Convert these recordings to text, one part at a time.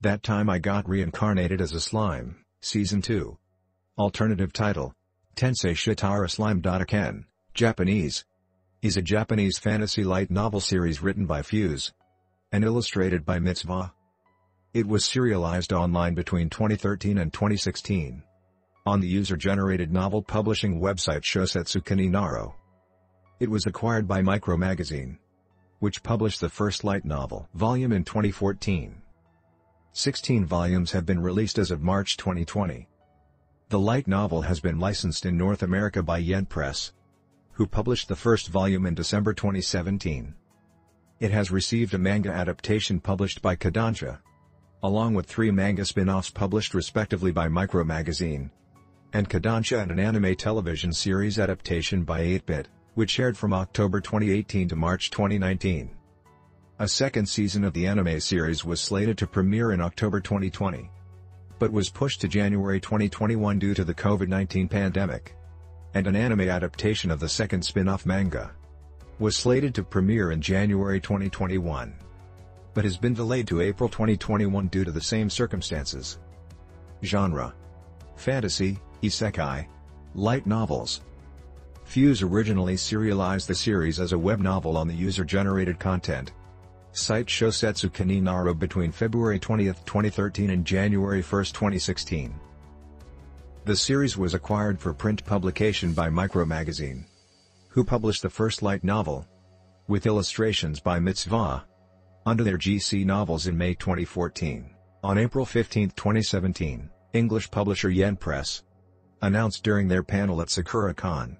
That Time I Got Reincarnated as a Slime, Season 2. Alternative title. Tensei Shitara Slime Datta Ken, Japanese. Is a Japanese fantasy light novel series written by Fuse. And illustrated by Mitz Vah. It was serialized online between 2013 and 2016. On the user-generated novel publishing website Shosetsuka ni Naro. It was acquired by Micro Magazine. Which published the first light novel volume in 2014. 16 volumes have been released as of March 2020. The light novel has been licensed in North America by Yen Press, who published the first volume in December 2017. It has received a manga adaptation published by Kodansha, along with three manga spin-offs published respectively by Micro Magazine, and Kodansha and an anime television series adaptation by 8-Bit, which aired from October 2018 to March 2019. A second season of the anime series was slated to premiere in October 2020, but was pushed to January 2021 due to the COVID-19 pandemic. And an anime adaptation of the second spin-off manga was slated to premiere in January 2021, but has been delayed to April 2021 due to the same circumstances. Genre Fantasy, Isekai, Light Novels Fuse originally serialized the series as a web novel on the user-generated content, Site Shosetsuka ni Naro between February 20, 2013 and January 1, 2016. The series was acquired for print publication by Micro Magazine, who published the first light novel, with illustrations by Mitz Vah, under their GC Novels in May 2014. On April 15, 2017, English publisher Yen Press announced during their panel at Sakura Con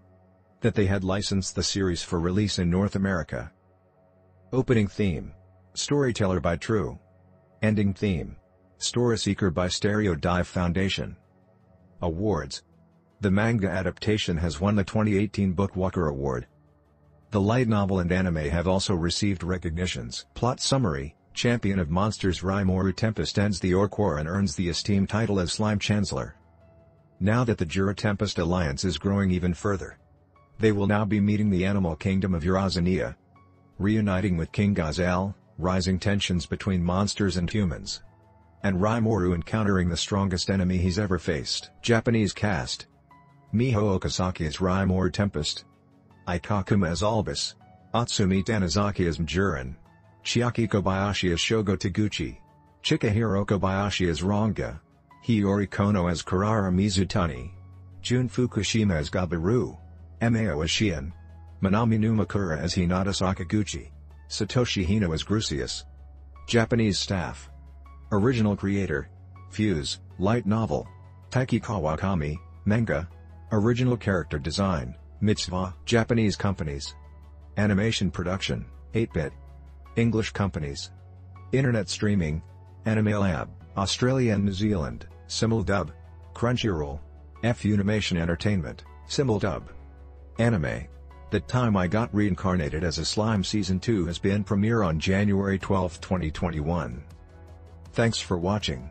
that they had licensed the series for release in North America. Opening theme Storyteller by True. Ending theme. Story Seeker by Stereo Dive Foundation. Awards. The manga adaptation has won the 2018 Bookwalker Award. The light novel and anime have also received recognitions. Plot summary, Champion of Monsters Rimuru Tempest ends the Orc War and earns the esteemed title as Slime Chancellor. Now that the Jura Tempest alliance is growing even further. They will now be meeting the animal kingdom of Eurazania. Reuniting with King Gazel, rising tensions between monsters and humans. And Rimuru encountering the strongest enemy he's ever faced. Japanese cast. Miho Okazaki as Rimuru Tempest. Ai Kakuma as Albis. Atsumi Tanezaki as Majoran. Chiaki Kobayashi as Shogo Taguchi. Chikahiro Kobayashi as Ranga. Hiyori Kono as Kirara Mizutani. Jun Fukushima as Gabiru. Emeo as Shion. Manami Numakura as Hinata Sakaguchi. Satoshi Hino as Grusius. Japanese staff. Original creator. Fuse, light novel. Taiki Kawakami, manga. Original character design, Mitz Vah. Japanese companies. Animation production, 8-bit. English companies. Internet streaming, Anime Lab, Australia and New Zealand, Simuldub. Crunchyroll. Funimation Entertainment, Simuldub. Anime. The Time I Got Reincarnated as a Slime Season 2 has been premiere on January 12, 2021. Thanks for watching.